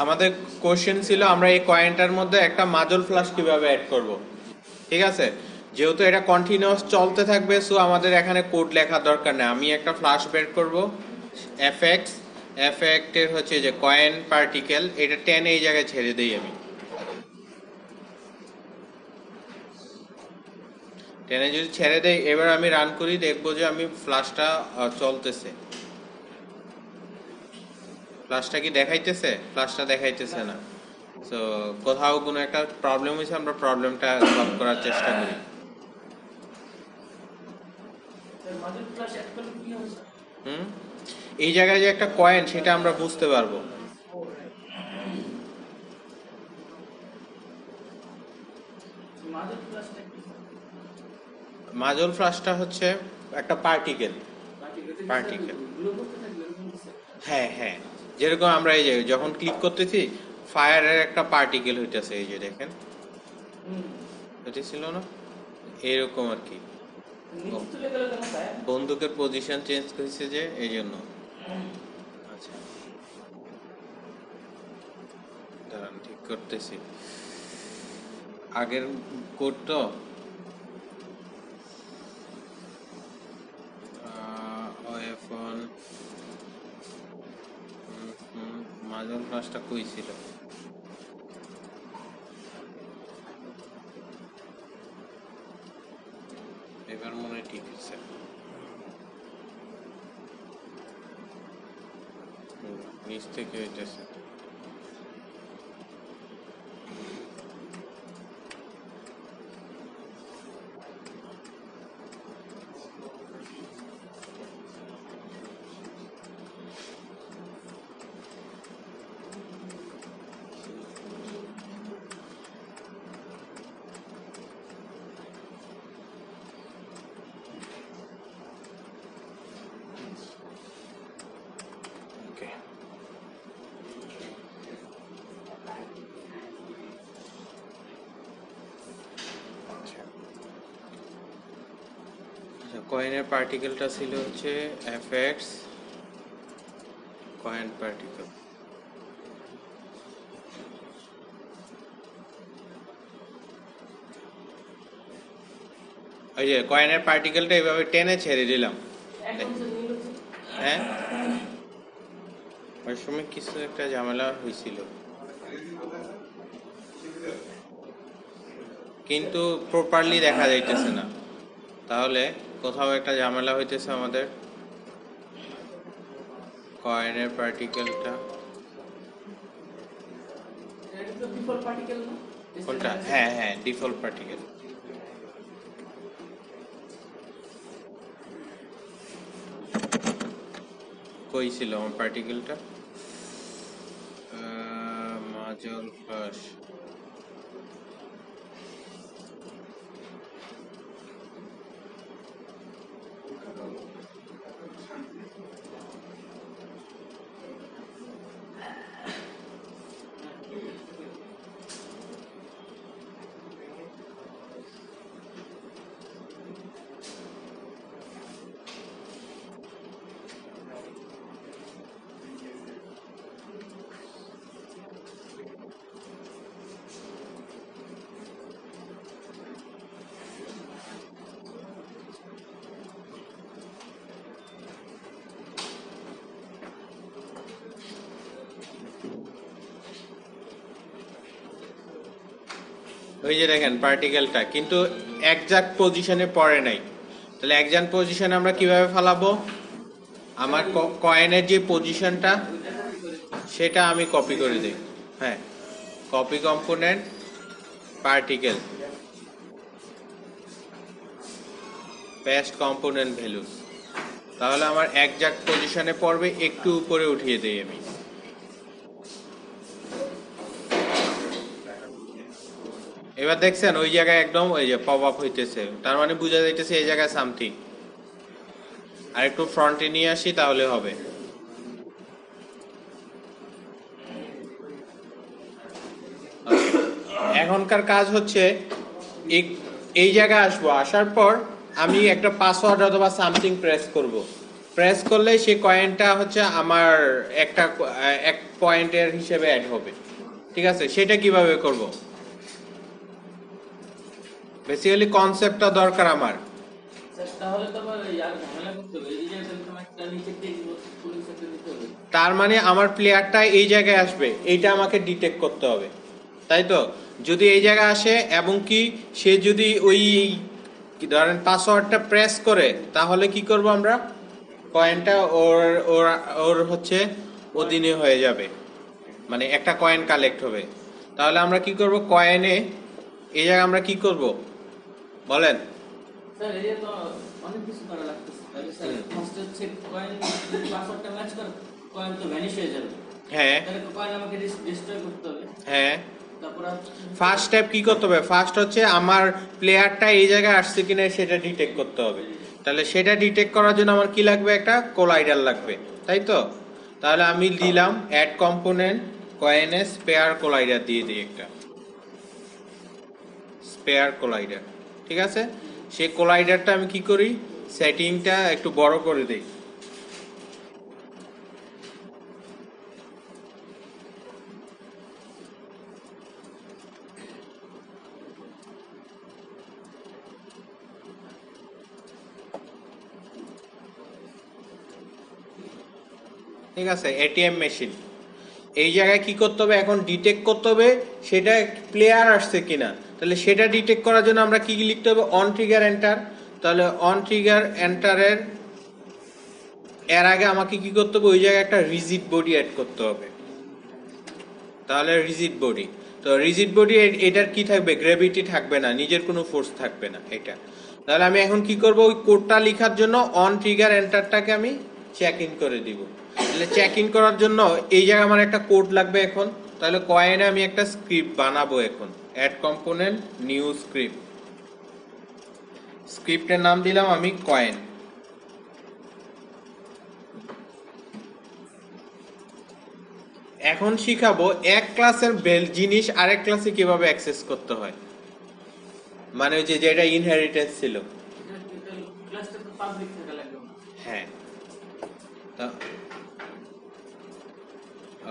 আমাদের কোশ্চেন ছিল, আমরা এই কয়েনটার মধ্যে একটা মাজল ফ্লাশ কীভাবে অ্যাড করব? ঠিক আছে? যেহেতু এটা কন্টিনিউয়াস চলতে থাকবে সো আমাদের এখানে কোড লেখার দরকার নেই। আমি একটা ফ্লাশ বের করব এফএক্স এফেক্টের হচ্ছে যে কয়েন পার্টিকেল এটা টেন এই জায়গায় ছেড়ে দিই আমি। টেনে যদি ছেড়ে দেই, এবার আমি রান করি, দেখব যে আমি ফ্লাশটা চলতেছে। ফ্লাশটা কি দেখাইতেছে? ফ্লাশটা দেখাইতেছে না। তো কোথাও কোনো একটা প্রবলেম হয়েছে আমরা প্রবলেমটা সলভ করার চেষ্টা করি। হুম? এই জায়গায় যে একটা কয়েন সেটা আমরা বুঝতে পারব। মাজল ফ্লাশটা হচ্ছে একটা পার্টিকেল কিছু? হ্যাঁ হ্যাঁ। যেরকম আমরা এই যে যখন ক্লিক করতেছি ফায়ারের একটা পার্টিকেল হইতেছে এই যে দেখেন। এটা ছিল না? এরকম আর কি। বন্দুকের পজিশন চেঞ্জ করেছে যে এই জন্য। আচ্ছা। দাঁড়ান ঠিক করতেছি। আগের কোড তো? ওয়েফন মাজল ক্লাসটা কই ছিল? এবার মনে ঠিক আছে নিচ থেকে হইতেছে ওকে আচ্ছা আচ্ছা কয়েনের পার্টিকেলটা ছিল হচ্ছে এফএক্স কয়েন পার্টিকেল ওই যে কয়েনের পার্টিকেলটা এইভাবে টেনে ছেড়ে দিলাম। হ্যাঁ? ওই সময় কিছু একটা ঝামেলা হয়েছিল। কিন্তু প্রপারলি দেখা যাইতেছে না। তাহলে কোথাও একটা ঝামেলা হইতেছে আমাদের। কয়েনের পার্টিকেলটা কোনটা? হ্যাঁ হ্যাঁ ডিফল্ট পার্টিকেল কই ছিল আমার পার্টিকেলটা মাজল ফ্লাশ ওই যে দেখেন পার্টিকেলটা কিন্তু একজাক্ট পজিশনে পড়ে নাই। তাহলে একজাক্ট পজিশনে আমরা কীভাবে ফালাবো? আমার কয়েনের যে পজিশনটা সেটা আমি কপি করে দিই। হ্যাঁ copy component particle paste component value তাহলে আমার একজাক্ট পজিশনে পড়বে, একটু উপরে উঠিয়ে দেই আমি। এবার দেখছেন, ওই জায়গায় একদম ওই যে পপ আপ হইতেছে। তার মানে বোঝা যাইতেছে এই জায়গায় সামথিং আর একটু ফ্রন্টে নিয়ে আসি, তাহলে হবে। এখনকার কাজ হচ্ছে, এই- জায়গায় আসব। আসার পর আমি একটা পাসওয়ার্ড অথবা সামথিং প্রেস করব। প্রেস করলে সেই কয়েনটা হচ্ছে আমার একটা, এক পয়েন্টের হিসেবে অ্যাড হবে। ঠিক আছে? সেটা কীভাবে করব? পুলিশ কনসেপ্টটা দরকার আমার। তার মানে আমার প্লেয়ারটা এই জায়গায় আসবে। এইটা আমাকে ডিটেক্ট করতে হবে। তাই তো? যদি এই জায়গায় আসে এবং কি সে যদি ওই কি ধরেন পাসওয়ার্ডটা প্রেস করে তাহলে কি করব আমরা? কয়েনটা ওর ওর ওর হচ্ছে অধীনে হয়ে যাবে। মানে একটা কয়েন কালেক্ট হবে। তাহলে আমরা কি করব? কয়েনে এই জায়গায় আমরা কি করব? বলেন। স্যার এই তো অনেক কিছু করা লাগতেছে। তাহলে স্যার ফার্স্ট হচ্ছে কয়েন পাসওয়ার্ডটা ম্যাচ করে কয়েন তো ভ্যানিশ হয়ে যাবে। হ্যাঁ। তাহলে কয়েন আমাকে ডিস্ট্রয় করতে হবে। হ্যাঁ। ফার্স্ট স্টেপ কি করতে হবে? ফার্স্ট হচ্ছে আমার প্লেয়ারটা এই জায়গায় আসছে কিনা সেটা ডিটেক্ট করতে হবে। তাহলে সেটা ডিটেক্ট করার জন্য আমার কি লাগবে? একটা কোলাইডার লাগবে। তাই তো? তাহলে আমি দিলাম অ্যাড কম্পোনেন্ট কয়েনে স্পেয়ার কোলাইডার দিয়ে দিই একটা। স্পেয়ার কোলাইডার ঠিক আছে? সেই কোলাইডারটা আমি কি করি? সেটিংটা একটু বড় করে দিই। ঠিক আছে? এটিএম মেশিন এই জায়গায় কি করতে হবে? এখন ডিটেক্ট করতে হবে সেটা প্লেয়ার আসছে কিনা। তাহলে সেটা ডিটেক্ট করার জন্য আমরা কি কি লিখতে হবে? অন ট্রিগার এন্টার তাহলে অন ট্রিগার এন্টারের এর আগে আমাকে কি করতে হবে? ওই জায়গায় একটা রিজিট বডি অ্যাড করতে হবে। তাহলে রিজিট বডি তো রিজিট বডি এটার কি থাকবে? গ্রেভিটি থাকবে না, নিজের কোনো ফোর্স থাকবে না এটা। তাহলে আমি এখন কি করব? ওই কোডটা লেখার জন্য অন ট্রিগার এন্টারটাকে আমি চেক ইন করে দিব। তাহলে চেক ইন করার জন্য এই জায়গায় আমার একটা কোড লাগবে এখন। তাহলে কয়েনে আমি একটা স্ক্রিপ্ট বানাবো এখন। অ্যাড কম্পোনেন্ট নিউ স্ক্রিপ্ট স্ক্রিপ্টের নাম দিলাম আমি কয়েন এখন শিখাবো এক ক্লাসের বেল জিনিস আরেক ক্লাসে কীভাবে অ্যাক্সেস করতে হয়। মানে ওই যে যেটা ইনহেরিটেন্স ছিল। হ্যাঁ।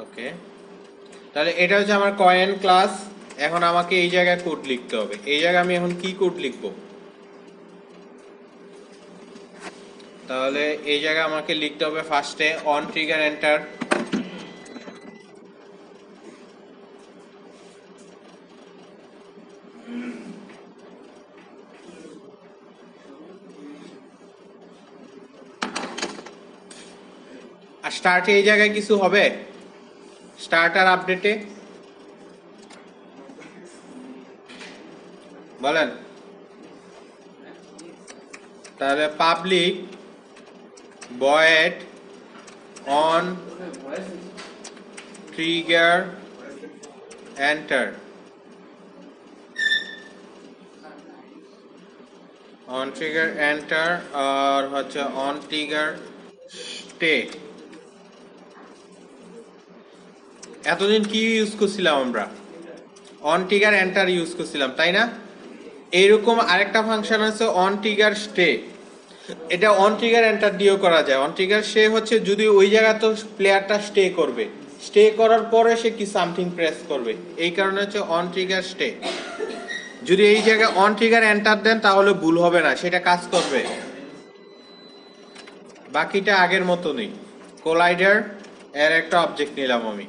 ওকে তাহলে এটা হচ্ছে আমার কয়েন ক্লাস এখন আমাকে এই জায়গায় কোড লিখতে হবে। এই জায়গায় আমি এখন কি কোড লিখব? তাহলে এই জায়গায় আমাকে লিখতে হবে ফার্স্টে অন ট্রিগার এন্টার আর স্টার্টে এই জায়গায় কিছু হবে? স্টার্টার আপডেটে বলেন। তাহলে public void on trigger enter on trigger enter আর হচ্ছে on trigger stay এতদিন কি ইউজ করছিলাম আমরা? অন ট্রিগার এন্টার ইউজ করছিলাম, তাই না? এইরকম আরেকটা ফাংশন আছে অন ট্রিগার স্টে এটা অন ট্রিগার এন্টার দিয়েও করা যায়। অন ট্রিগার সে হচ্ছে যদি ওই জায়গা তো প্লেয়ারটা স্টে করবে। স্টে করার পরে সে কি সামথিং প্রেস করবে। এই কারণে হচ্ছে অন ট্রিগার স্টে যদি এই জায়গায় অন ট্রিগার এন্টার দেন, তাহলে ভুল হবে না, সেটা কাজ করবে। বাকিটা আগের মতনই কোলাইডার এর একটা অবজেক্ট নিলাম আমি।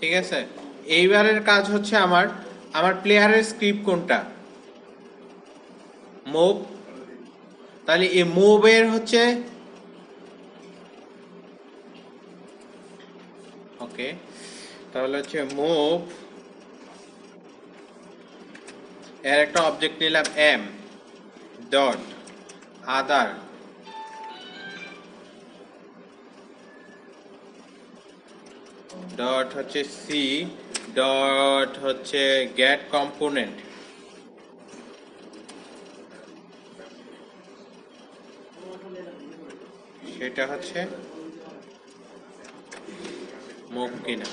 ঠিক আছে? এইবারের কাজ হচ্ছে আমার আমার প্লেয়ারের স্ক্রিপ্ট কোনটা? মুভ তাহলে এই মুভের হচ্ছে ওকে তাহলে হচ্ছে মুভ এর একটা অবজেক্ট নিলাম এম ডট আদার ডট হচ্ছে সি ডট হচ্ছে গ্যাট কম্পোনেন্ট সেটা হচ্ছে মুখ কিনা।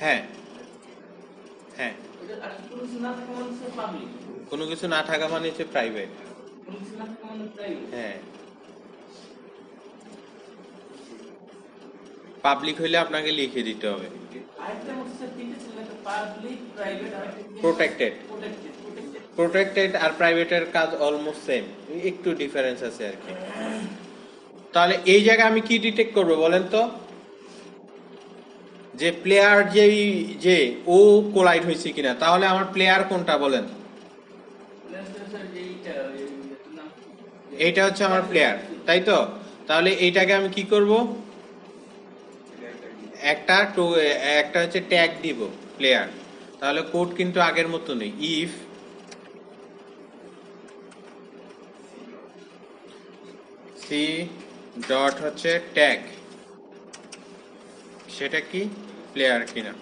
হ্যাঁ। হ্যাঁ। কোনো কিছু না থাকা মানে মানে হচ্ছে প্রাইভেট মানে প্রাইভেট হ্যাঁ। পাবলিক হইলে আপনাকে লিখে দিতে হবে। প্রোটেক্টেড প্রোটেক্টেড আর প্রাইভেটের কাজ অলমোস্ট সেম একটু ডিফারেন্স আছে আর কি। তাহলে এই জায়গায় আমি কি ডিটেক্ট করব বলেন তো? যে প্লেয়ার যে যে, ও কোলাইড হয়েছে কিনা, তাহলে আমার প্লেয়ার কোনটা বলেন? এইটা হচ্ছে আমার প্লেয়ার তাই তো? তাহলে এইটাকে আমি কি করব? একটা একটা হচ্ছে ট্যাগ দিব প্লেয়ার তাহলে কোড কিন্তু আগের মতো নেই ইফ সি ডট হচ্ছে ট্যাগ সেটা কি প্লেয়ার কিনা?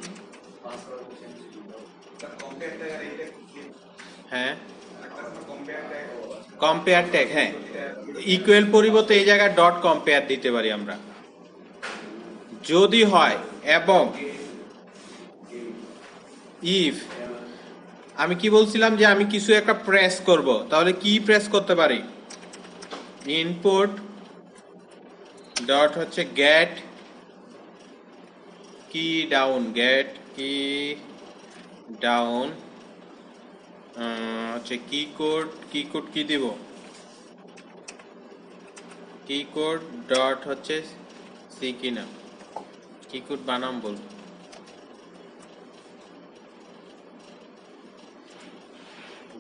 হ্যাঁ। কম্পেয়ার ট্যাগ হ্যাঁ। ইকুয়াল পরিবর্তে এই জায়গায় ডট কম্পেয়ার দিতে পারি আমরা। যদি হয় এবং ইফ আমি কি বলছিলাম যে আমি কিছু একটা প্রেস করব, তাহলে কি প্রেস করতে পারি? ইনপুট ডট হচ্ছে get key down get key down হচ্ছে কি কোড কি কোড কি দিব? কি কোড ডট হচ্ছে সি কিনা। কি কোড বানাম বল।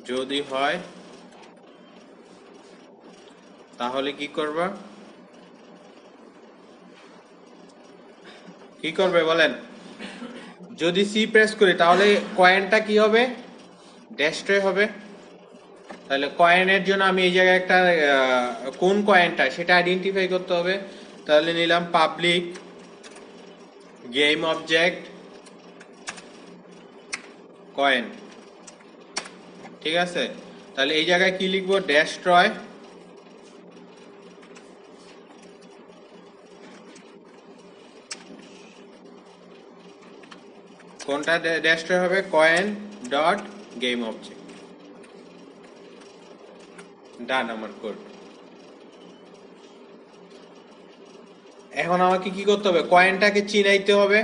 যদি হয়, তাহলে কি করবা? কি করবে বলেন? যদি সি প্রেস করি, তাহলে কয়েনটা কি হবে? ডেস্ট্রয় হবে। তাহলে কয়েনের জন্য আমি এই জায়গায় একটা কোন কয়েনটা সেটা আইডেন্টিফাই করতে হবে। তাহলে নিলাম পাবলিক গেম অবজেক্ট কয়েন ঠিক আছে? তাহলে এই জায়গায় কি লিখব? ডেস্ট্রয় কোনটা ডেস্ট্রয় হবে? Coin dot game object done আমার কোড এখন আমাকে কি করতে হবে? কয়েনটাকে চিনাইতে হবে।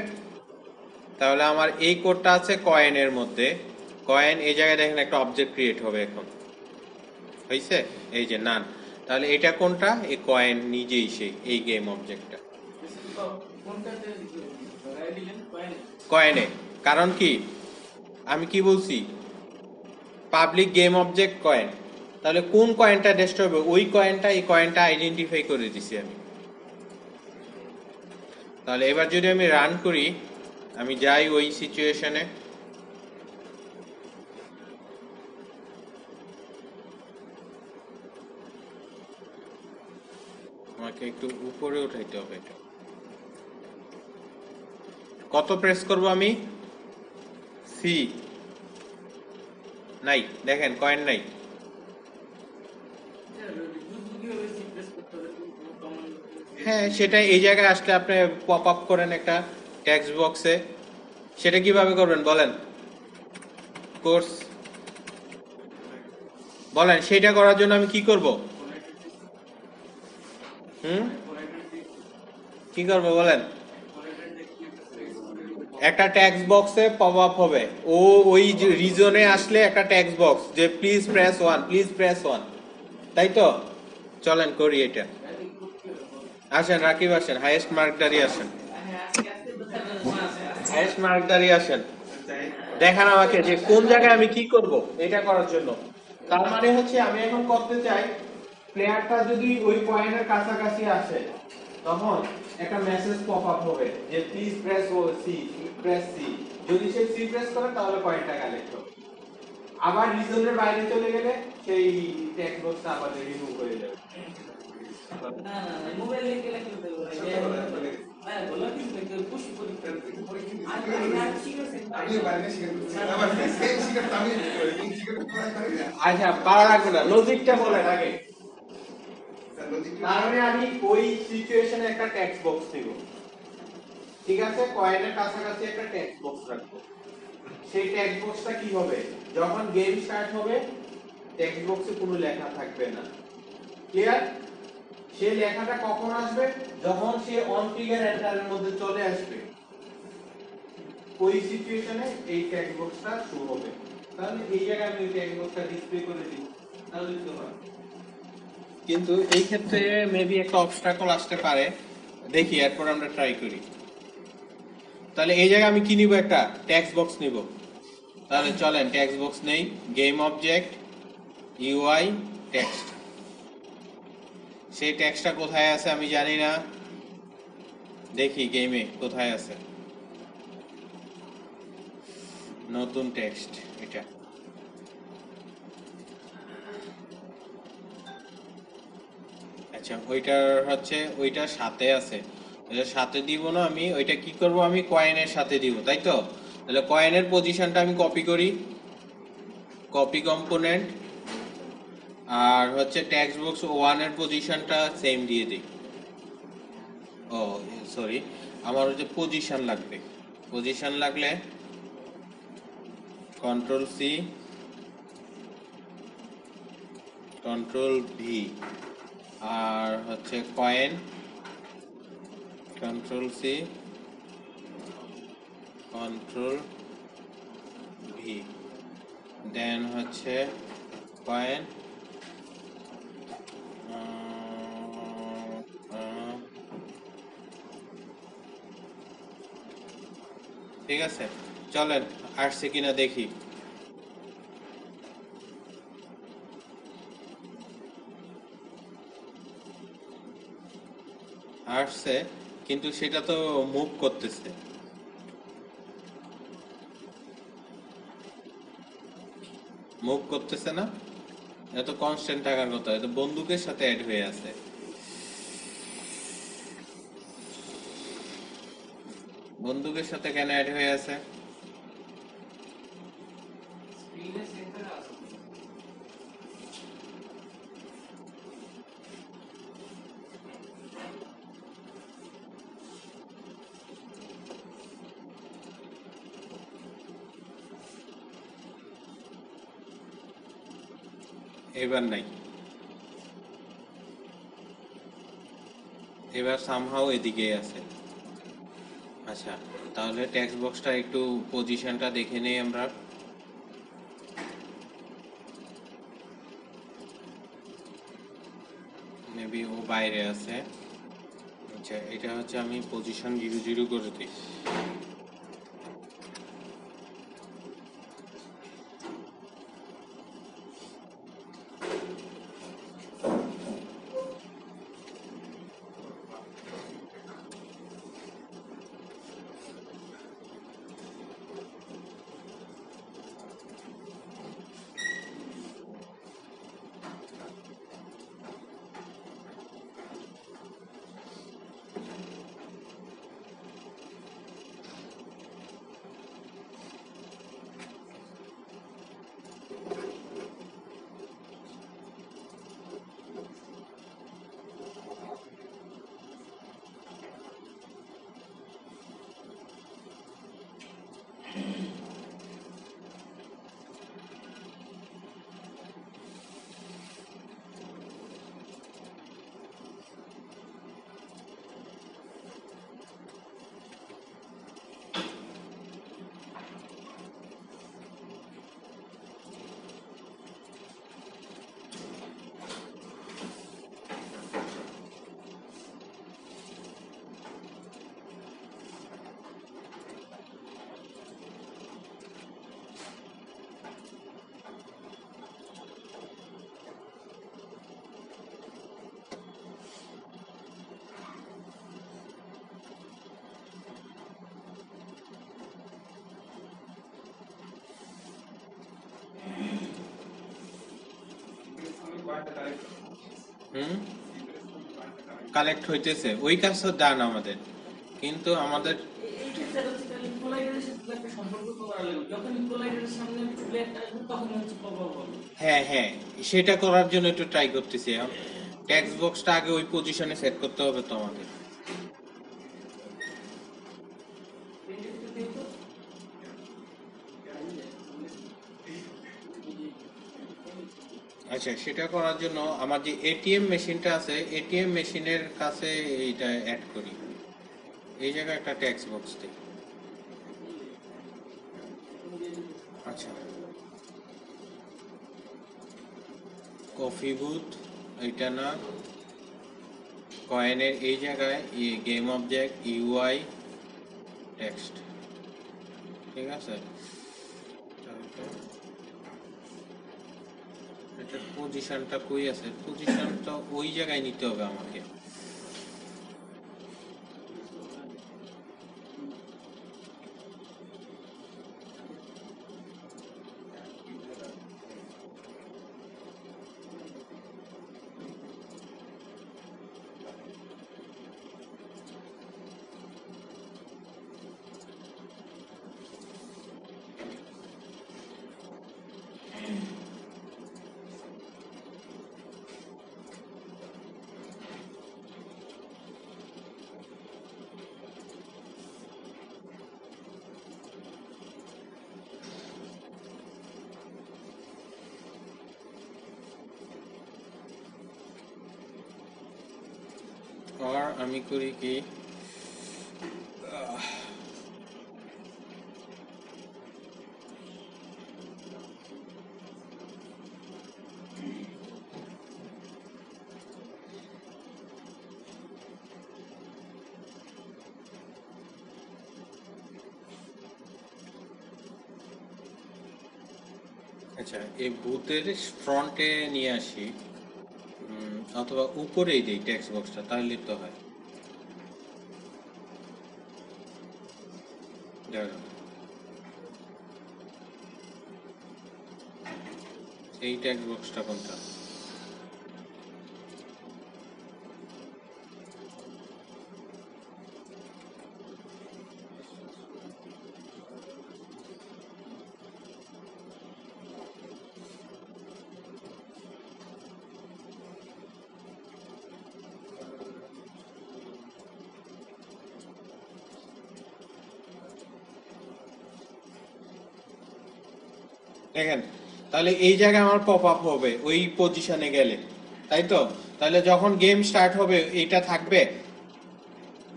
তাহলে আমার এই কোডটা আছে কয়েনের মধ্যে। কয়েন এই জায়গায় দেখেন একটা অবজেক্ট ক্রিয়েট হবে এখন। হয়েছে এই যে নান তাহলে এটা কোনটা? এই কয়েন নিজেই সেই এই গেম অবজেক্টটা কয়েনে কারণ কি? আমি কি বলছি? পাবলিক গেম অবজেক্ট কয়েন তাহলে কোন কয়েনটা ডেস্ট্রয় হবে? ওই কয়েনটা এই কয়েনটা আইডেন্টিফাই করে দিছি আমি। তাহলে এবার যদি আমি রান করি, আমি যাই ওই সিচুয়েশনে আমাকে একটু উপরে উঠাইতে হবে কত প্রেস করব আমি? সি নাই, দেখেন কয়েন নাই। হ্যাঁ সেটা এই জায়গায় আসলে আপনি পপ আপ করেন একটা টেক্সট বক্সে সেটা কীভাবে করবেন, বলেন? কোর্স বলেন, সেটা করার জন্য আমি কি করব? হুম? কি করব, বলেন? একটা ট্যাক্স বক্সে পপ আপ হবে। ও ওই রিজনে আসলে একটা ট্যাক্স বক্স যে please press one please press one তাই তো? চলেন করি এটা। আসেন, রাকিব আসেন হাইয়েস্ট মার্কদারি আসেন। হ্যাঁ হ্যাশ মার্ক দাঁড়িয়ে আসেন। দেখান আমাকে যে কোন জায়গায় আমি কি করব এটা করার জন্য। তার মানে হচ্ছে আমি এখন করতে চাই প্লেয়ারটা যদি ওই পয়েন্টের কাছাকাছি আসে, তখন একটা মেসেজ পপ আপ হবে যে প্লিজ প্রেস ও সি প্রেস সি যদি সে সি প্রেস করে, তাহলে পয়েন্টটা কালেক্ট হবে। আবার রিজনের বাইরে চলে গেলে, সেই টেক্সট বক্সটা আবার রিমুভ হয়ে যাবে। না না না। লিখে লিখে বলো কিন্তু পুশ করি আমি আচ্ছা ওই সিচুয়েশনে একটা টেক্সট বক্স দিব। ঠিক আছে? কয়েনের কাছাকাছি একটা টেক্সট বক্স রাখব। সেই টেক্সট বক্সটা কি হবে? যখন গেম স্টার্ট হবে টেক্সট বক্সে কোনো লেখা থাকবে না। ক্লিয়ার সেই লেখাটা কখন আসবে? যখন সে অন ট্রিগার এন্টারের মধ্যে চলে আসবে। ওই সিচুয়েশনে এই টেক্সট বক্সটা শো হবে। তাহলে এই জায়গায় আমি টেক্সট বক্সটা ডিসপ্লে করে দিব তাহলে কি হবে কিন্তু এই ক্ষেত্রে মেবি একটা অবস্টাকল আসতে পারে। দেখি, এরপর আমরা ট্রাই করি। তাহলে এই জায়গায় আমি কি নিব একটা? টেক্সট বক্স নিব। তাহলে চলেন টেক্সট বক্স নেই। গেম অবজেক্ট ইউআই টেক্সট সেই টেক্সটটা কোথায় আছে আমি জানি না। দেখি গেমে কোথায় আছে। নতুন টেক্সট এটা। আচ্ছা ওইটার হচ্ছে, ওইটার সাথে আছে। সাথে দিব না আমি, ওইটা কি করব? আমি কয়েনের সাথে দিব, তাই তো? তাহলে কয়েনের পজিশনটা আমি কপি করি। কপি কম্পোনেন্ট আর হচ্ছে টেক্সট বক্স ওয়ানের পজিশনটা সেম দিয়ে দিই। ও সরি আমার হচ্ছে পজিশন লাগবে। পজিশন লাগলে কন্ট্রোল সি কন্ট্রোল ভি আর হচ্ছে coin control C control V then হচ্ছে কয়েন ঠিক আছে চলেন আসছে কিনা দেখি। আসছে। কিন্তু সেটা তো মুভ করতেছে। মুভ করতেছে না? এত কনস্ট্যান্ট থাকার কথা এটা বন্দুকের সাথে অ্যাড হয়ে আছে। বন্দুকের সাথে কেন অ্যাড হয়ে আছে? এবার নাই। এবার সামহাও এদিকে আছে। আচ্ছা তাহলে টেক্সট বক্সটা একটু পজিশনটা দেখে নেই আমরা। মেবি ও বাইরে আছে। আচ্ছা এটা হচ্ছে আমি পজিশন জিরো জিরো করে দিই। হুম? কালেক্ট হইতেছে। ওই তো ডান আমাদের। কিন্তু আমাদের হ্যাঁ হ্যাঁ। সেটা করার জন্য একটু ট্রাই করতেছি। ট্যাক্স বক্সটা আগে ওই পজিশনে সেট করতে হবে তো আমাদের প্রিন্টারটা দিই তো। আচ্ছা সেটা করার জন্য আমার যে এটিএম মেশিনটা আছে, এটিএম মেশিনের কাছে এইটা অ্যাড করি। এই জায়গায় একটা ট্যাক্স বক্স দিই আচ্ছা। কফি বুথ, এইটা না। কয়েনের এই জায়গায় ই গেম অবজেক্ট ইউআই টেক্সট ঠিক আছে? এটার পজিশনটা কই আছে? পজিশন তো ওই জায়গায় নিতে হবে আমাকে আর আমি করি কি? আচ্ছা এই বুথের ফ্রন্টে নিয়ে আসি অথবা উপরেই দিই টেক্সট বক্সটা তাহলে তো হয়। এই টেক্সট বক্সটা কোনটা তাহলে এই জায়গায় আমার পপ আপ হবে, ওই পজিশনে গেলে। তাই তো? তাহলে যখন গেম স্টার্ট হবে এটা থাকবে?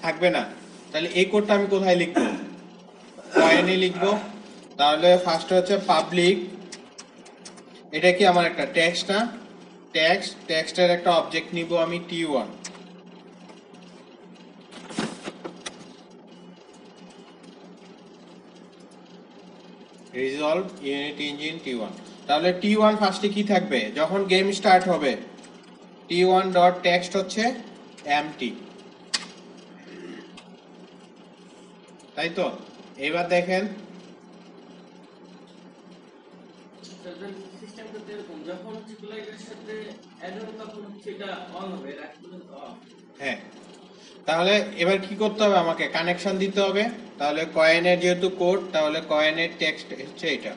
থাকবে না। তাহলে এই কোডটা আমি কোথায় লিখব? কয়েনে লিখব। তাহলে ফার্স্ট হচ্ছে পাবলিক এটা কি আমার একটা টেক্সট না? টেক্সট টেক্সটের একটা অবজেক্ট নিব আমি T one resolve unity engine T one তাহলে টি ওয়ান ফার্স্টে কি থাকবে? যখন গেম স্টার্ট হবে টি ওয়ান ডট টেক্সট হচ্ছে এমটি তাই তো? এবার দেখেন। হ্যাঁ। তাহলে এবার কি করতে হবে আমাকে? কানেকশন দিতে হবে। তাহলে কয়েনের যেহেতু কোড তাহলে কয়েনের টেক্সট হচ্ছে এটা।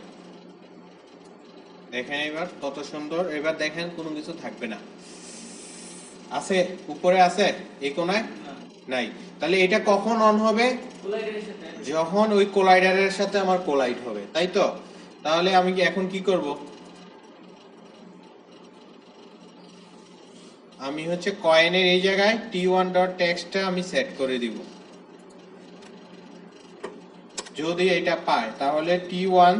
দেখেন এবার কত সুন্দর। এবার দেখেন কোনো কিছু থাকবে না। আছে? উপরে আছে? এই কোনায়? নাই। তাহলে এটা কখন অন হবে। যখন ওই কোলাইডারের সাথে আমার কোলাইড হবে তাই তো? তাহলে আমি কি এখন কি করব? আমি হচ্ছে কয়েনের এই জায়গায় টি ওয়ান ডট টেক্সটটা আমি সেট করে দিব। যদি এটা পায় তাহলে টি ওয়ান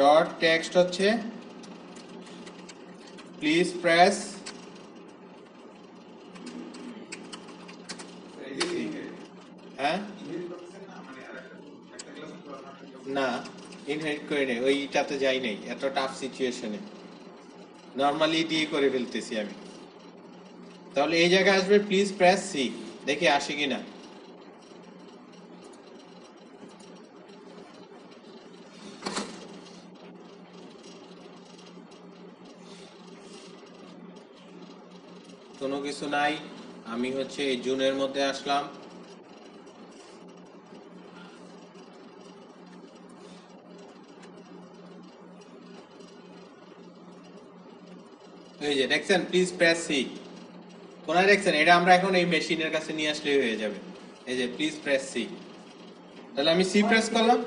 ডট টেক্সট হচ্ছে প্লিজ প্রেস হ্যাঁ? না ইনহেরিট করে নেই ওইটাতে যাই নাই, এত টাফ সিচুয়েশনে নর্মালি দিয়ে করে ফেলতেছি আমি। তাহলে এই জায়গায় আসবে প্লিজ প্রেস সি দেখি আসে কিনা। কোনো কিছু নাই। আমি হচ্ছে এই জুনের মধ্যে আসলাম। এই যে দেখছেন প্লিজ প্রেস সি কোনায় দেখছেন? এটা আমরা এখন এই মেশিনের কাছে নিয়ে আসলেই হয়ে যাবে। এই যে প্লিজ প্রেস সি তাহলে আমি সি প্রেস করলাম।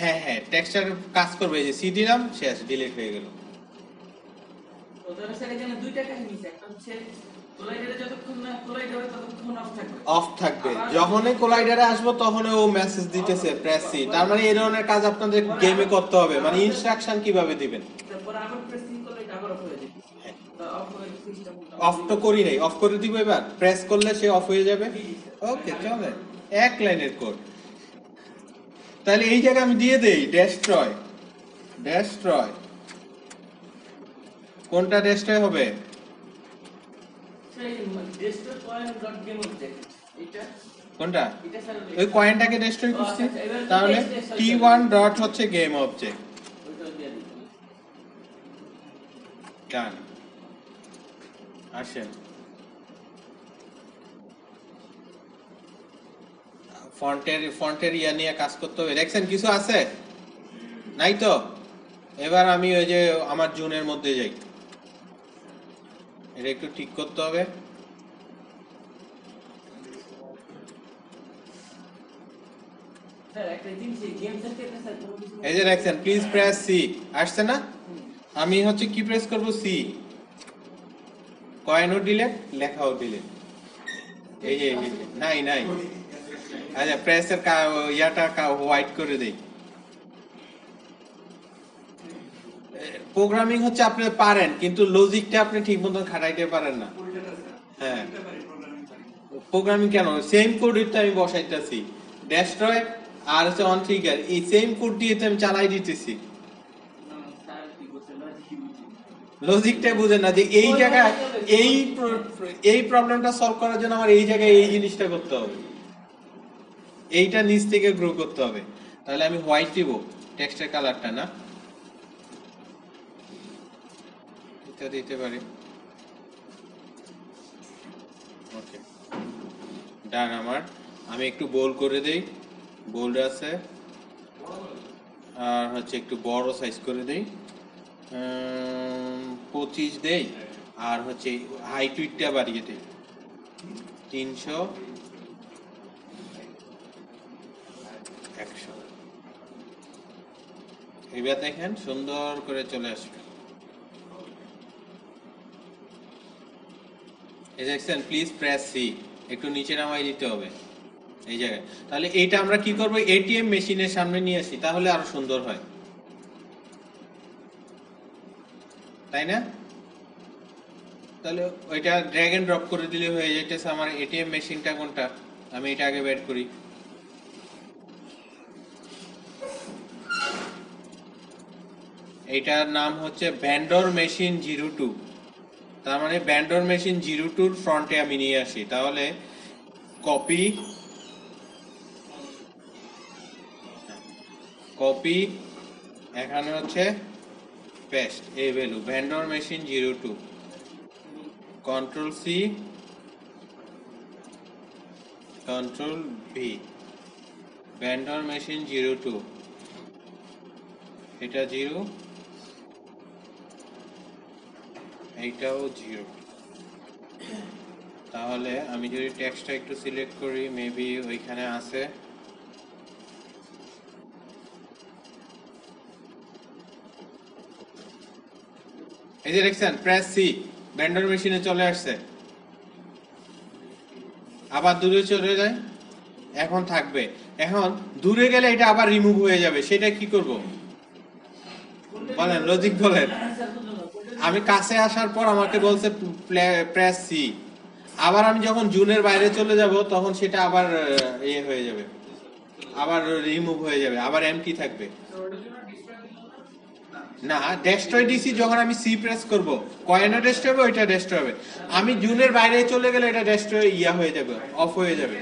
হ্যাঁ হ্যাঁ টেক্সচার কাজ করবে। এই যে সি দিলাম শেষ ডিলিট হয়ে গেল। অফ থাকবে। যখনই কোলাইডারে আসব তখন ও মেসেজ দিতেছে প্রেস তার মানে এই ধরনের কাজ আপনাদের গেমে করতে হবে। মানে ইনস্ট্রাকশন কীভাবে দিবেন? অফ তো করি নাই। অফ করে দিব এবার। প্রেস করলে সে অফ হয়ে যাবে। ওকে চলে। এক লাইনের কোড তাহলে এই জায়গায় আমি দিয়ে দেই। ডেস্ট্রয় ডেস্ট্রয় কোনটা ডেস্ট্রয় হবে? কোনটা? ওই কয়েনটাকে ডেস্ট্রয় করছি। তাহলে টি ওয়ান ডট হচ্ছে গেম অবজেক্ট ডান আসেন। ফন্টের ফন্টের ইয়া নিয়ে কাজ করতে হবে। দেখছেন, কিছু আছে? নাই তো? এবার আমি ওই যে আমার জুনের মধ্যে যাই। এটা একটু ঠিক করতে হবে। এই যে দেখছেন প্লিজ প্রেস সি আসছে না? আমি হচ্ছে কি প্রেস করব? সি কয়েনও ডিলেট লেখাও ডিলেট এই যে এই যে, নাই নাই। আচ্ছা প্রেসের ইয়াটা হোয়াইট করে দেই। প্রোগ্রামিং হচ্ছে আপনি পারেন, কিন্তু লজিকটা আপনি ঠিক মতন খাটাইতে পারেন না। হ্যাঁ। প্রোগ্রামিং কেন? সেম কোডই তো আমি বসাইতেছি। ডেস্ট্রয় আর হচ্ছে অন ট্রিগার এই সেম কোড দিয়ে তো আমি চালাই দিতেছি। লজিকটা বুঝেন না যে এই জায়গায় এই এই প্রবলেমটা সলভ করার জন্য আমার এই জায়গায় এই জিনিসটা করতে হবে। এইটা নিচ থেকে গ্রো করতে হবে। তাহলে আমি হোয়াইট দিব টেক্সটের কালারটা না। এটা দিতে পারি। ওকে ডান আমার। আমি একটু বোল করে দেই। বোল্ড আছে। আর হচ্ছে একটু বড় সাইজ করে দেই। পঁচিশ দেই। আর হচ্ছে হাই টুইটটা বাড়িয়ে দেই। তিনশো। একশো। এবার দেখেন সুন্দর করে চলে আসবে। দেখছেন প্লিজ প্রেস সি একটু নিচে নামাই দিতে হবে। এই জায়গায়। তাহলে এইটা আমরা কি করব? এটিএম মেশিনের সামনে নিয়ে আসি, তাহলে আরও সুন্দর হয়। তাই না? তাহলে ওইটা ড্র্যাগ এন্ড ড্রপ করে দিলে হয়ে যেতেছে আমার এটিএম মেশিনটা কোনটা? আমি এটা আগে বের করি। এটার নাম হচ্ছে ব্যান্ডর মেশিন জিরো টু তার মানে ব্যান্ডর মেশিন জিরো টুর ফ্রন্টে আমি নিয়ে আসি। তাহলে কপি কপি, এখানে হচ্ছে পেস্ট, এই value vendor machine zero two. Control C control V vendor machine zero two. এটা জিরো। এইটাও জিরো তাহলে আমি যদি টেক্সটটা একটু সিলেক্ট করি মেবি ওইখানে আছে। এই যে দেখছেন প্রেস সি ব্যান্ডার মেশিনে চলে আসছে। আবার দূরে চলে যায়, এখন থাকবে। এখন দূরে গেলে এটা আবার রিমুভ হয়ে যাবে, সেটা কি করব? বলেন লজিক বলেন স্যার বুঝলাম না, কোনটা আমি কাছে আসার পর আমাকে বলছে প্রেস সি আবার আমি যখন জুনের বাইরে চলে যাব, তখন সেটা আবার ইয়ে হয়ে যাবে। আবার রিমুভ হয়ে যাবে, আবার এমটি থাকবে। না ডেস্ট্রয় ডিসি যখন আমি সি প্রেস করব কয়েনও ডেস্ট্রয় হবে, ওইটা ডেস্ট্রয় হবে। আমি জুনের বাইরে চলে গেলে এটা ডেস্ট্রয় ইয়া হয়ে যাবে অফ হয়ে যাবে।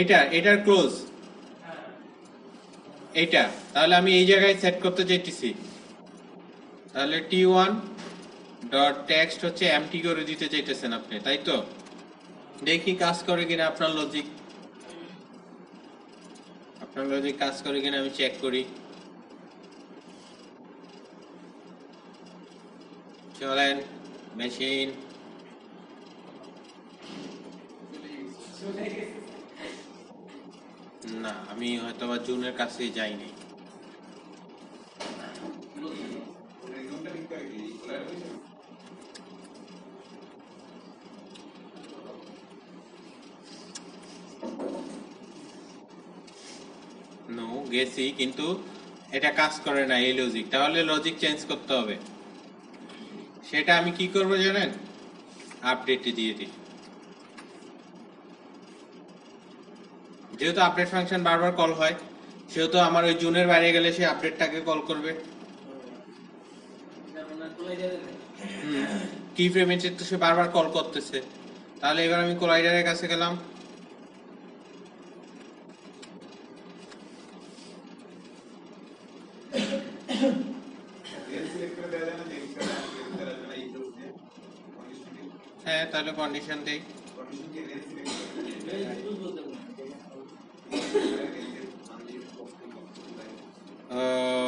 এটা, এটার ক্লোজ এটা। তাহলে আমি এই জায়গায় সেট করতে চাইতেছি। তাহলে টি ওয়ান ডট টেক্সট হচ্ছে এমটি করে দিতে চাইতেছেন আপনি, তাই তো? দেখি কাজ করে কিনা আপনার লজিক আপনার লজিক কাজ করে কিনা আমি চেক করি। চলেন মেশিন না, আমি হয়তো বা জুনের কাছেই যাইনি। নো, গেছি, কিন্তু এটা কাজ করে না এই লজিক তাহলে লজিক চেঞ্জ করতে হবে। সেটা আমি কি করব জানেন? আপডেটে দিয়ে দিই। যেহেতু আপডেট ফাংশন বারবার কল হয়, সেহেতু আমার ওই জুনের বাইরে গেলে সে আপডেটটাকে কল করবে। কি ফ্রেমে তো সে বারবার কল করতেছে। তাহলে এবার আমি কোলাইডারের কাছে গেলাম। হ্যাঁ তাহলে কন্ডিশন দেই এই বুঝব তো না।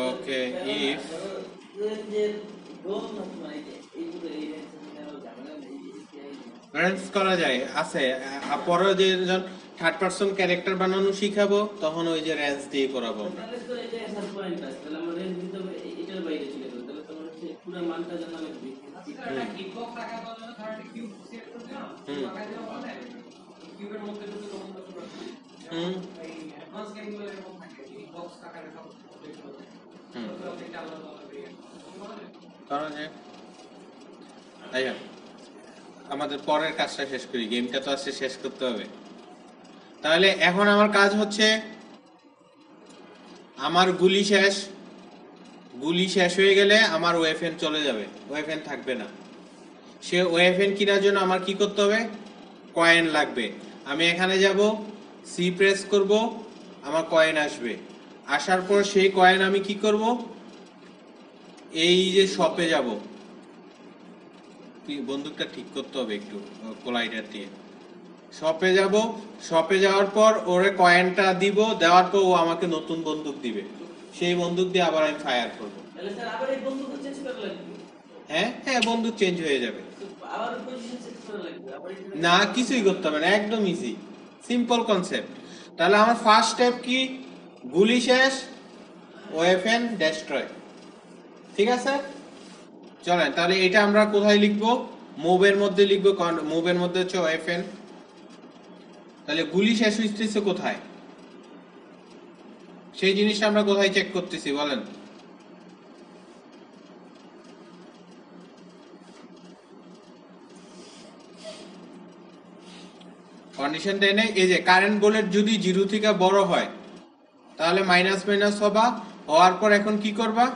ওকে ইফ এই যে ডোম মানে এই যে এইগুলো এই রেঞ্জের ঝামেলা নেই এই যে এই- রেন্স করা যায়। আছে পরে যে যখন থার্ড পার্সন ক্যারেক্টার বানানো শিখাবো তখন ওই যে রেঞ্জ দিয়ে করাবো। হুম। করা যায় আচ্ছা আমাদের পরের কাজটা শেষ করি গেমটা তো আজকে শেষ করতে হবে। তাহলে এখন আমার কাজ হচ্ছে, আমার গুলি শেষ গুলি শেষ হয়ে গেলে আমার ওয়েফেন চলে যাবে ওয়েফেন থাকবে না। সে ওয়েফেন কেনার জন্য আমার কি করতে হবে? কয়েন লাগবে। আমি এখানে যাব সি প্রেস করব, আমার কয়েন আসবে। আসার পর সেই কয়েন আমি কি করব? এই যে শপে যাব তুই বন্দুকটা ঠিক করতে হবে একটু কোলাইডার দিয়ে। শপে যাব শপে যাওয়ার পর ওরে কয়েনটা দিব দেওয়ার পর ও আমাকে নতুন বন্দুক দিবে। সেই বন্দুক দিয়ে আবার আমি ফায়ার করব। হ্যাঁ হ্যাঁ বন্দুক চেঞ্জ হয়ে যাবে। আবার পজিশন চেঞ্জ করা লাগবে? না কিছুই করতে হবে না একদম ইজি সিম্পল কনসেপ্ট তাহলে আমার ফার্স্ট স্টেপ কি? গুলি শেষ ওয়েফেন ডেস্ট্রয় ঠিক আছে? চলেন, তাহলে এটা আমরা কোথায় লিখব? মুভের মধ্যে লিখব মুভের মধ্যে হচ্ছে ওয়েফেন তাহলে গুলি শেষ হইতেছে কোথায়? সেই জিনিসটা আমরা কোথায় চেক করতেছি, বলেন। কন্ডিশন টেনে এই যে কারেন্ট বুলেট যদি জিরো থেকে বড় হয়, তাহলে মাইনাস মাইনাস হবা, হওয়ার পর এখন কি করবা?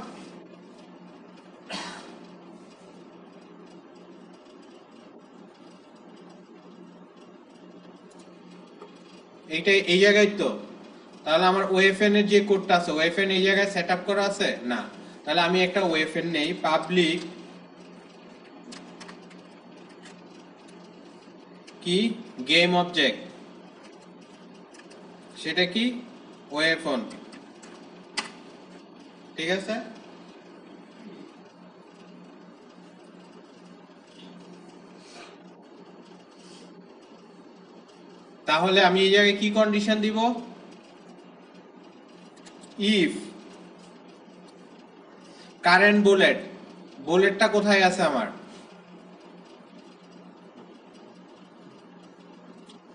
এইটা এই জায়গায় তো। তাহলে আমার ওএফএন এর যে কোডটা আছে ওএফএন এই জায়গায় সেট আপ করা আছে? না। তাহলে আমি একটা ওএফএন নেই পাবলিক কি? গেম অবজেক্ট সেটা কি? ওয়েফোন ঠিক আছে? তাহলে আমি এই জায়গায় কি কন্ডিশন দিব? ইফ কারেন্ট বুলেট বুলেটটা কোথায় আছে আমার?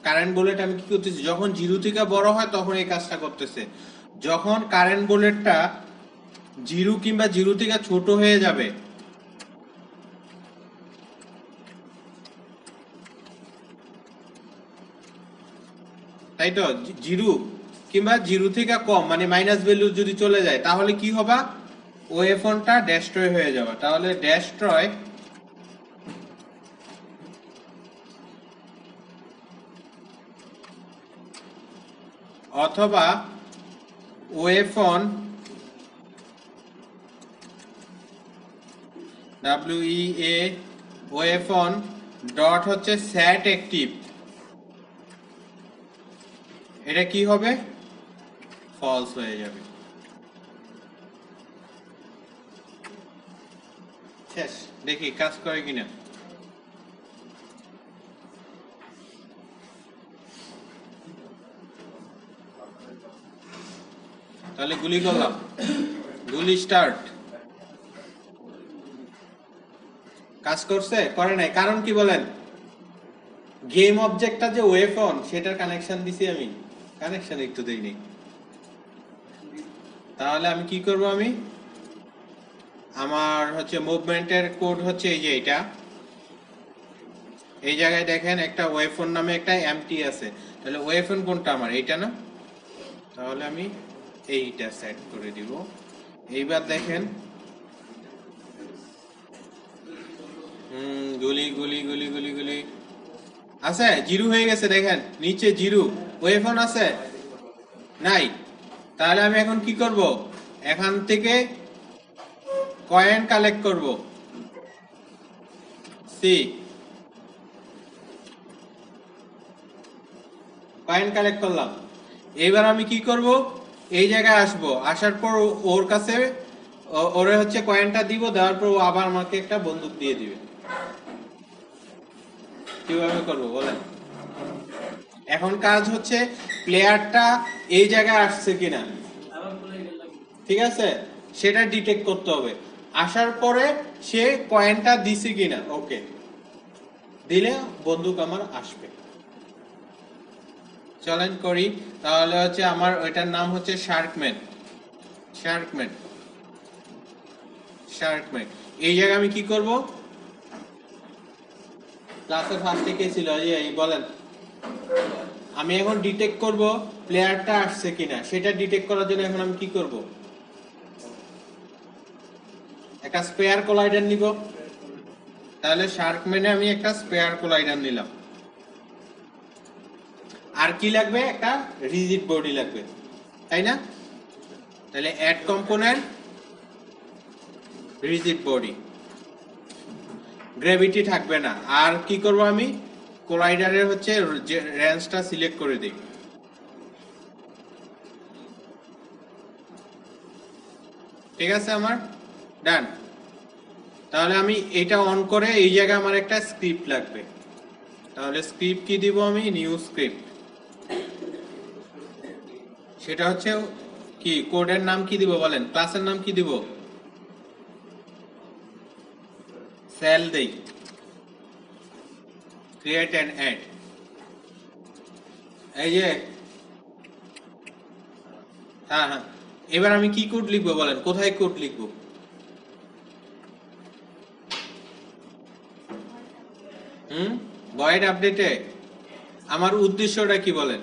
কারেন্ট বুলেট আমি কি করতেছি? যখন জিরো থেকে বড় হয় তখন এই কাজটা করতেছে। যখন কারেন্ট বুলেটটা জিরো কিংবা জিরো থেকে ছোট হয়ে যাবে তাই তো? জি- জিরো। কিংবা জিরো থেকে কম মানে মাইনাস ভ্যালু যদি চলে যায়, তাহলে কি হবা? ওয়ে ফোনটা ডেস্ট্রয় হয়ে যাবে। তাহলে ডেস্ট্রয় অথবা weapon W E A weapon dot হচ্ছে স্যাট অ্যাক্টিভ এটা কি হবে? ফলস হয়ে যাবে। দেখি, কাজ করে কিনা। তাহলে গুলি করলাম। গুলি স্টার্ট কাজ করছে? করে নাই। কারণ কি বলেন? গেম অবজেক্টটা যে ওয়েভ অন সেটার কানেকশন দিছি আমি। কানেকশন একটু দেইনি। তাহলে আমি কি করব আমি? আমার হচ্ছে মুভমেন্টের কোড হচ্ছে এই যে এটা। এই জায়গায় দেখেন একটা ওয়েফোন নামে একটা এমটি আছে। তাহলে ওয়েফোন কোনটা আমার? এইটা না? তাহলে আমি এইটা সেট করে দিব। এইবার দেখেন। হুম, গুলি গুলি গুলি গুলি গুলি। আছে, জিরো হয়ে গেছে, দেখেন। নিচে জিরো। ওয়েফোন আছে? নাই। তাহলে আমি এখন কি করব? এখান থেকে কয়েন কালেক্ট করব। সি কয়েন কালেক্ট করলাম। এইবার আমি কি করব? এই জায়গায় আসব। আসার পর ওর কাছে ওরে হচ্ছে কয়েনটা দিব, দেওয়ার পর আবার আমাকে একটা বন্দুক দিয়ে দিবে। কীভাবে করব বলেন? এখন কাজ হচ্ছে প্লেয়ারটা এই জায়গায় আসছে কিনা। ঠিক আছে? সেটা ডিটেক্ট করতে হবে। আসার পরে সে কয়েনটা দিছে কিনা। ওকে। দিলে বন্দুক আমার আসবে। চলেন করি। তাহলে হচ্ছে আমার ওইটার নাম হচ্ছে শার্কম্যান শার্কম্যান শার্কম্যান এই জায়গায় আমি কি করব? ক্লাসের ফার্স্টে কে ছিল? এই বলেন। আমি এখন ডিটেক্ট করব প্লেয়ারটা আসছে কিনা। সেটা ডিটেক্ট করার জন্য এখন আমি কি করব? একটা স্পেয়ার কোলাইডার নিব। তাহলে শার্কম্যানে আমি একটা স্পেয়ার কোলাইডার নিলাম। আর কি লাগবে? একটা রিজিড বডি লাগবে। তাই না? তাহলে add component rigid body gravity থাকবে না। আর কি করব আমি? কোলাইডারের হচ্ছে রেঞ্জটা সিলেক্ট করে দিই। ঠিক আছে আমার? ডান। তাহলে আমি এটা অন করে এই জায়গায় আমার একটা স্ক্রিপ্ট লাগবে। তাহলে স্ক্রিপ্ট কি দিব আমি? New script. সেটা হচ্ছে কি? কোডের নাম কি দিব বলেন? ক্লাসের নাম কি দিব? সেল দেই। ক্রিয়েট অ্যান্ড অ্যাড এই যে হ্যাঁ হ্যাঁ। এবার আমি কি কোড লিখব বলেন? কোথায় কোড লিখব? হুম? ভয়েড আপডেটে? আমার উদ্দেশ্যটা কি বলেন?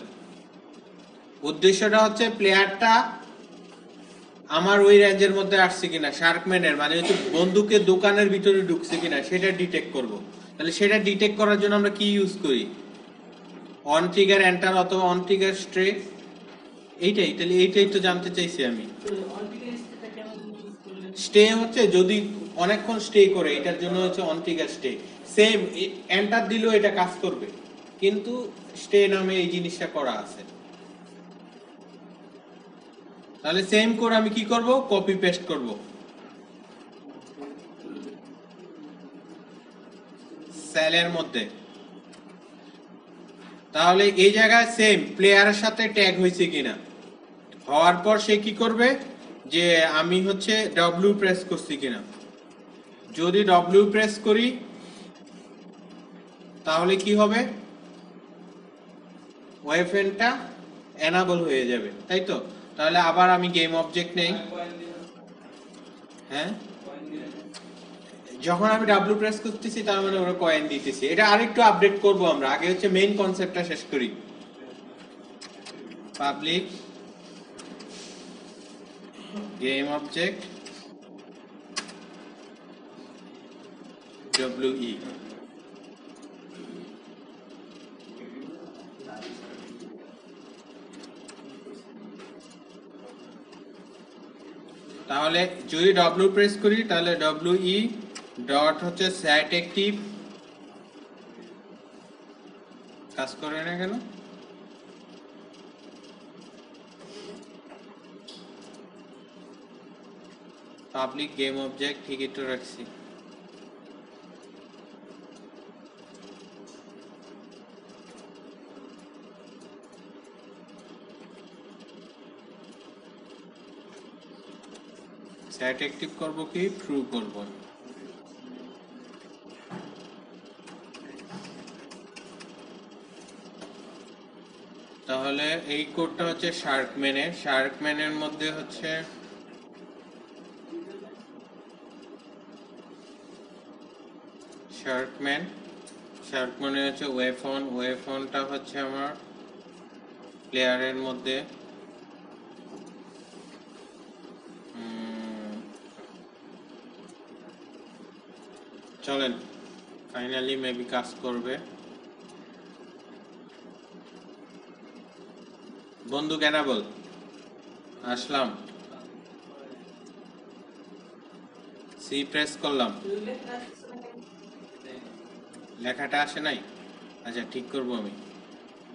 উদ্দেশ্যটা হচ্ছে প্লেয়ারটা আমার ওই রেঞ্জের মধ্যে আসছে কিনা শার্কম্যানের মানে হচ্ছে বন্দুকের দোকানের ভিতরে ঢুকছে কিনা, সেটা ডিটেক্ট করব। তাহলে সেটা ডিটেক্ট করার জন্য আমরা কি ইউজ করি? অন ট্রিগার এন্টার অথবা অন ট্রিগার স্ট্রে এইটাই, তাহলে এইটাই তো জানতে চাইছি আমি। স্টে হচ্ছে যদি অনেকক্ষণ স্টে করে, এটার জন্য হচ্ছে on trigger stay same enter দিলেও এটা কাজ করবে। কিন্তু স্টে নামে এই জিনিসটা করা আছে। তাহলে সেম করে আমি কি করব? কপি পেস্ট করব। সেলের মধ্যে। তাহলে এই জায়গায় সেম প্লেয়ারের সাথে ট্যাগ হয়েছে কিনা? হওয়ার পর সে কি করবে? যে আমি হচ্ছে ডব্লিউ প্রেস করছি কিনা। যদি ডব্লিউ প্রেস করি, তাহলে কি হবে? ওয়েফেনটা এনাবল হয়ে যাবে, তাই তো? তাহলে আবার আমি গেম অবজেক্ট নেই। হ্যাঁ? যখন আমি ডাব্লু প্রেস করতেছি, তার মানে ওরা কয়েন দিতেছি। এটা আরেকটু আপডেট করব আমরা। আগে হচ্ছে মেইন কনসেপ্টটা শেষ করি। Public game object W E তাহলে যদি ডব্লিউ প্রেস করি, তাহলে ডব্লিউ ই ডট হচ্ছে স্যাট অ্যাক্টিভ কাজ করে না কেন? পাবলিক গেম অবজেক্ট ঠিকই তো রাখছি স্যাট অ্যাক্টিভ করব কি? ট্রু করব তাহলে এই কোডটা হচ্ছে শার্কম্যানের শার্কম্যানের মধ্যে হচ্ছে শার্কম্যান শার্কম্যানে হচ্ছে ওয়েফোন ওয়েফোনটা হচ্ছে আমার প্লেয়ারের মধ্যে। চলেন। ফাইনালি মেবি কাজ করবে। বন্ধু কেনা বল আসলাম। সি প্রেস করলাম? লেখাটা আসে নাই? আচ্ছা ঠিক করব আমি।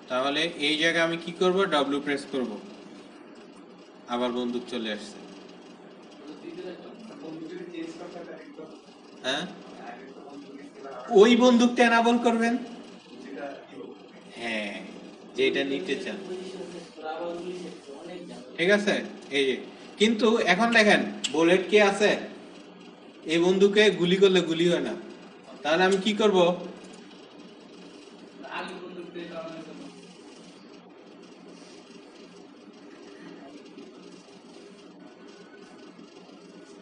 তাহলে এই জায়গায় আমি কি করব? ডব্লিউ প্রেস করব। আবার বন্দুক চলে আসছে। হ্যাঁ? ওই বন্দুকটা এনাবল করবেন? হ্যাঁ যেটা নিতে চান Position set করা, আবার গুলি set করা, অনেক ঝামেলা। ঠিক আছে? এই যে। কিন্তু এখন দেখেন বুলেট কি আছে, এই বন্দুকে গুলি করলে গুলি হয় না। তাহলে আমি কি করব।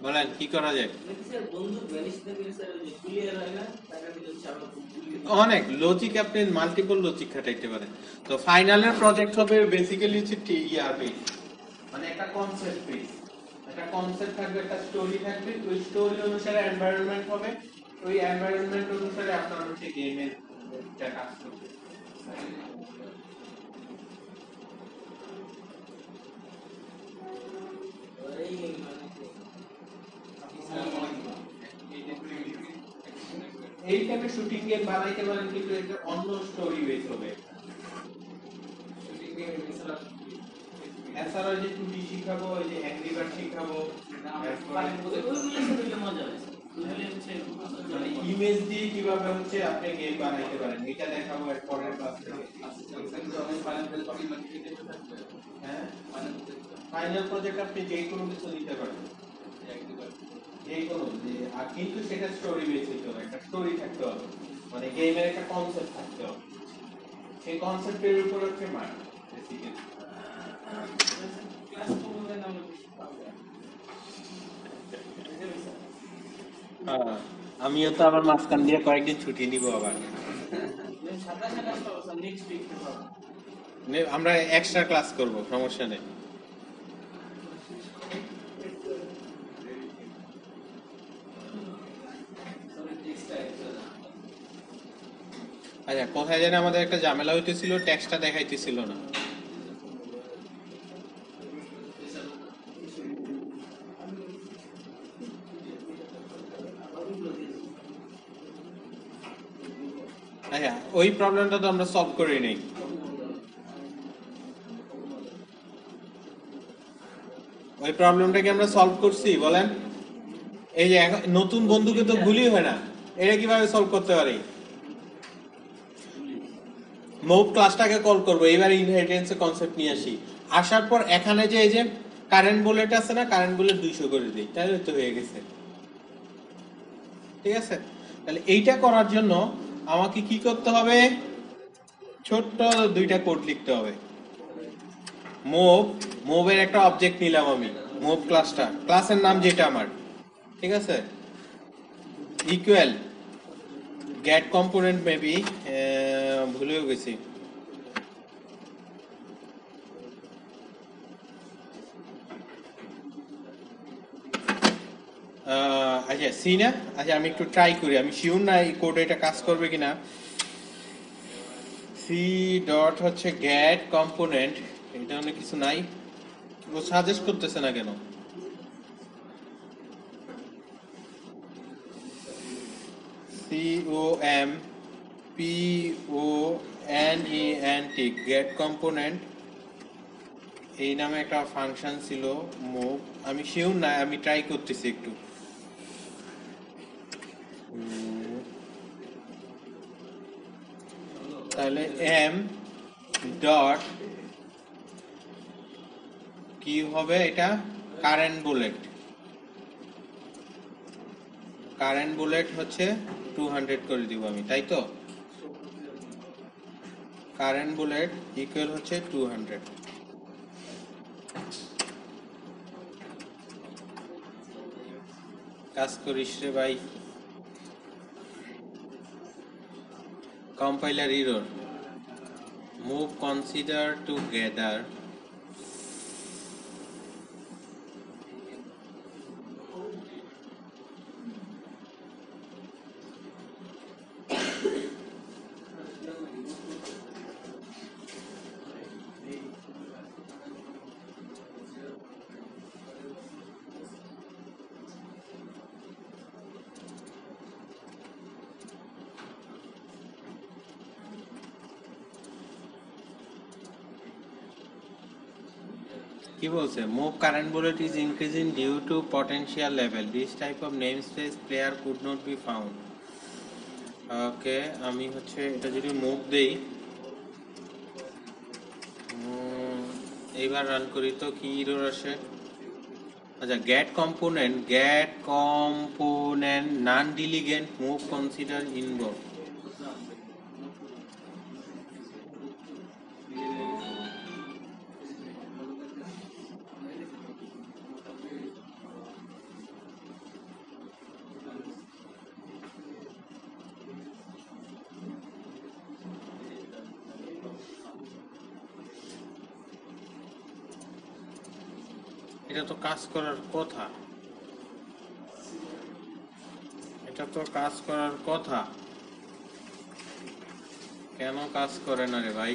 বলেন, কি করা যায়? অনেক লজিক আপনি মাল্টিপল লজিক খাটাইতে পারেন। তো ফাইনালের প্রজেক্ট হবে বেসিক্যালি হচ্ছে টিআর বেস মানে একটা কনসেপ্ট বেস একটা কনসেপ্ট থাকবে, একটা স্টোরি থাকবে। ওই স্টোরি অনুসারে এনভায়রনমেন্ট হবে। ওই এনভায়রনমেন্ট অনুসারে আপনার হচ্ছে গেমের কাজ করবে। এই টাইপের শুটিং গেম বানাইতে পারেন, কিন্তু এটা অন্য স্টোরি বেস হবে। এছাড়াও যে টুটি শিখাবো ওই যে অ্যাংরি শিখাবো হয় মানে ইমেজ দিয়ে কীভাবে হচ্ছে আপনি গেম বানাইতে পারেন এটা দেখাবো এর পরের ক্লাসে হ্যাঁ ফাইনাল প্রজেক্ট আপনি যে কোনো কিছু দিতে পারেন যে কোনো যে আর কিন্তু সেটা স্টোরি বেস হবে একটা স্টোরি থাকতে হবে মানে গেমের একটা কনসেপ্ট থাকতে হবে সেই কনসেপ্টের উপর হচ্ছে মার্ক বেসিক্যালি আমিও তো আবার মাঝখান দিয়ে কয়েকদিন ছুটি নিব আবার। আমরা এক্সট্রা ক্লাস করব, সমস্যা নেই। আচ্ছা কোথায় যেন আমাদের একটা ঝামেলা হইতেছিল ট্যাক্সটা দেখাইতেছিল না। ওই প্রবলেমটা তো আমরা সলভ করে নেই। ওই প্রবলেমটা কি আমরা সলভ করছি, বলেন। এই যে নতুন বন্ধুকে তো গুলি হয় না। এটা কীভাবে সলভ করতে পারি? মুভ ক্লাসটাকে কল করব এবার ইনহেরিটেন্স কনসেপ্ট নিয়ে আসি। আসার পর এখানে যে এই যে কারেন্ট বুলেট আছে না কারেন্ট বুলেট দুইশো করে দিই, তাহলে তো হয়ে গেছে। ঠিক আছে? তাহলে এইটা করার জন্য আমাকে কি করতে হবে? ছোট্ট দুইটা কোড লিখতে হবে। মোভ মোভের একটা অবজেক্ট নিলাম আমি মোভ ক্লাসটা ক্লাসের নাম যেটা আমার, ঠিক আছে? ইকুয়াল গ্যাট কম্পোনেন্ট মেবি ভুলেও গেছি। আচ্ছা সি না আচ্ছা আমি একটু ট্রাই করি। আমি শিওর না এই কোড এটা কাজ করবে কিনা। সি ডট হচ্ছে গ্যাট কম্পোনেন্ট এটা অনেক কিছু নাই। ও সাজেস্ট করতেছে না কেন? C O M P O N E N T get component এই নামে একটা ফাংশন ছিল মুভ আমি শিওর না আমি ট্রাই করতেছি একটু। তাহলে এম ডট কি হবে এটা? কারেন্ট বুলেট কারেন্ট বুলেট হচ্ছে টু হান্ড্রেড করে দিব আমি, তাই তো? কারেন্ট বুলেট ইকুয়াল হচ্ছে টু হান্ড্রেড কাজ করিস রে ভাই। Compiler error move consider to কি বলছে? Move current bullet is increasing due to potential level this type of name space player could not be found okay আমি হচ্ছে এটা যদি মুভ দেই এইবার রান করি তো কি ইরর আসে? আচ্ছা get component get component non diligent move consider involve এটা তো কাজ করার কথা। এটা তো কাজ করার কথা। কেন কাজ করে না রে ভাই?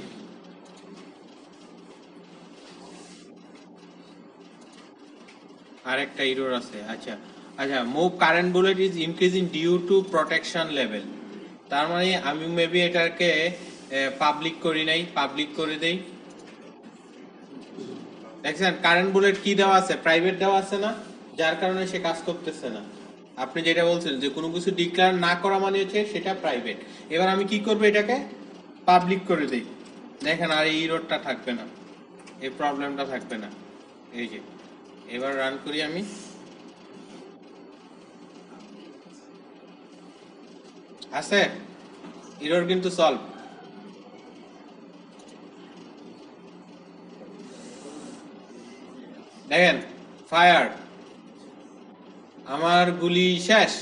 আরেকটা ইরোর আছে আচ্ছা। আচ্ছা move current bullet is increasing due to protection level তার মানে আমি মেবি এটাকে পাবলিক করি নাই পাবলিক করে দেই। দেখছেন কারেন্ট বুলেট কি দেওয়া আছে? প্রাইভেট দেওয়া আছে না? যার কারণে সে কাজ করতেছে না। আপনি যেটা বলছেন যে কোনো কিছু ডিক্লেয়ার না করা মানে হচ্ছে সেটা প্রাইভেট এবার আমি কি করব এটাকে? পাবলিক করে দেই। দেখেন, আর এই রোডটা থাকবে না। এই প্রবলেমটা থাকবে না। এই যে, এবার রান করি আমি। আছে? ইরোর কিন্তু সলভ দেখেন ফায়ার আমার গুলি শেষ।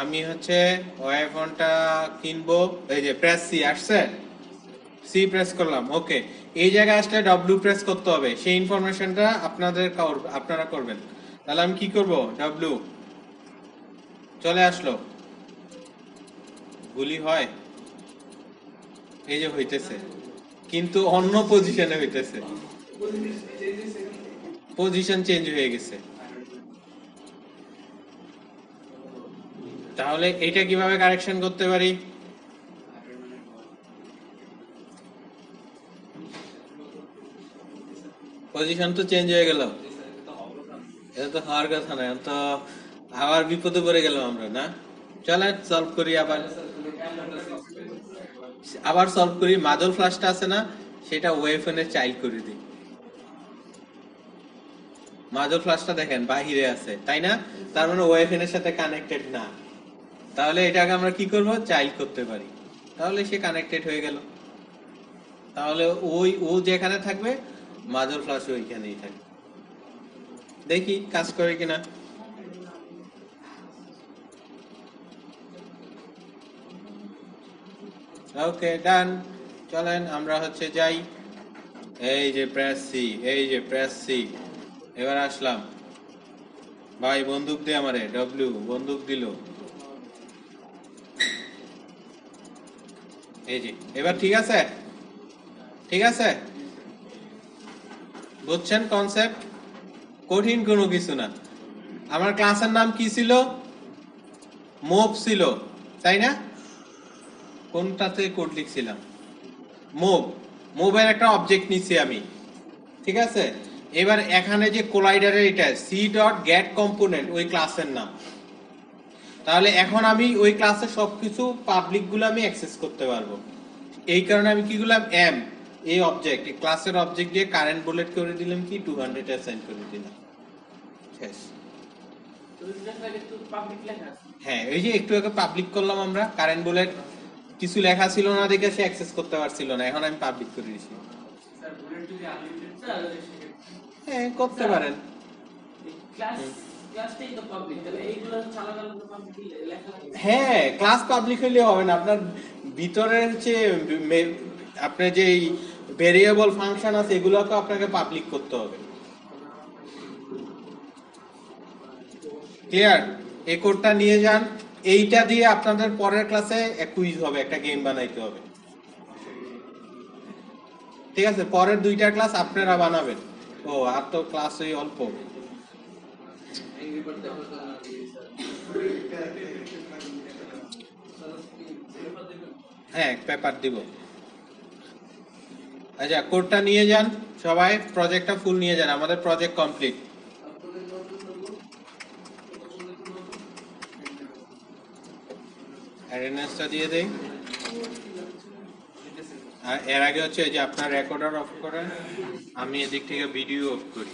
আমি হচ্ছে ওয়াইফোনটা কিনবো। এই যে প্রেস সি আসছে? সি প্রেস করলাম ওকে এই জায়গায় আসলে ডব্লিউ প্রেস করতে হবে। সেই ইনফরমেশনটা আপনাদের আপনারা করবেন। তাহলে আমি কি করব? ডব্লিউ চলে আসলো। গুলি হয়। এই যে হইতেছে। কিন্তু অন্য পজিশনে হইতেছে। পজিশন চেঞ্জ হয়ে গেছে। তাহলে এটা কীভাবে কারেকশন করতে পারি? পজিশন তো চেঞ্জ হয়ে গেল। এটা তো হওয়ার কথা না তো আবার বিপদে পড়ে গেলাম আমরা, না? চলে সলভ করি আবার। আবার সলভ করি, মাদল ফ্লাশটা আছে না, সেটা ওয়েফনের চাইল্ড করে দিই। মাদল ফ্লাশটা দেখেন, বাহিরে আছে, তাই না? তার মানে ওয়েফেনের সাথে কানেক্টেড না। তাহলে এটাকে আমরা কি করব? চাইল্ড করতে পারি। তাহলে সে কানেক্টেড হয়ে গেল। তাহলে ওই, ও যেখানে থাকবে মাদল ফ্লাশ ওইখানেই থাকবে। দেখি কাজ করে কিনা। ওকে ডান চলেন, আমরা হচ্ছে যাই। এই যে প্রেস সি এই যে প্রেস সি এবার আসলাম। ভাই, বন্দুক দে আমারে। ডব্লিউ বন্দুক দিল। এই যে, এবার ঠিক আছে? ঠিক আছে? বুঝছেন কনসেপ্ট কঠিন কোনো কিছু না। আমার ক্লাসের নাম কি ছিল? মোপ ছিল, তাই না? কোনটাতে কোড লিখছিলাম? মুভ মুভের একটা অবজেক্ট নিচ্ছি আমি। ঠিক আছে? এবার এখানে যে কোলাইডারের এটা সি ডট গেট কম্পোনেন্ট ওই ক্লাসের নাম। তাহলে এখন আমি ওই ক্লাসের সবকিছু পাবলিকগুলো আমি অ্যাক্সেস করতে পারব। এই কারণে আমি কি করলাম? এম এই অবজেক্ট এই ক্লাসের অবজেক্ট দিয়ে কারেন্ট বুলেট করে দিলাম কি? টু হান্ড্রেড অ্যাসাইন করে দিলাম। শেষ। হ্যাঁ ওই যে একটু আগে পাবলিক করলাম আমরা কারেন্ট বুলেট কিছু লেখা ছিল না দেখে সে অ্যাক্সেস করতে পারছিল না এখন আমি পাবলিক করে দিয়েছি। স্যার বুলেট যদি আনলিমিটেড স্যার হ্যাঁ করতে পারেন। হ্যাঁ ক্লাস পাবলিক হইলে হবে না। আপনার ভিতরের যে মে- আপনার যে ভেরিয়েবল ফাংশন আছে এগুলোকে আপনাকে পাবলিক করতে হবে। ক্লিয়ার এই কোডটা নিয়ে যান। এইটা দিয়ে আপনাদের পরের ক্লাসে কুইজ হবে একটা গেম বানাইতে হবে। ঠিক আছে? পরের দুইটা ক্লাস আপনারা বানাবেন। ও, আর তো ক্লাস ওই অল্প। হ্যাঁ পেপার দিব। আচ্ছা কোডটা নিয়ে যান সবাই প্রজেক্টটা ফুল নিয়ে যান, আমাদের প্রজেক্ট কমপ্লিট অ্যাটেন্ডেন্সটা দিয়ে আর এর আগে হচ্ছে যে আপনার রেকর্ডার অফ করেন আমি এদিক থেকে ভিডিও অফ করি।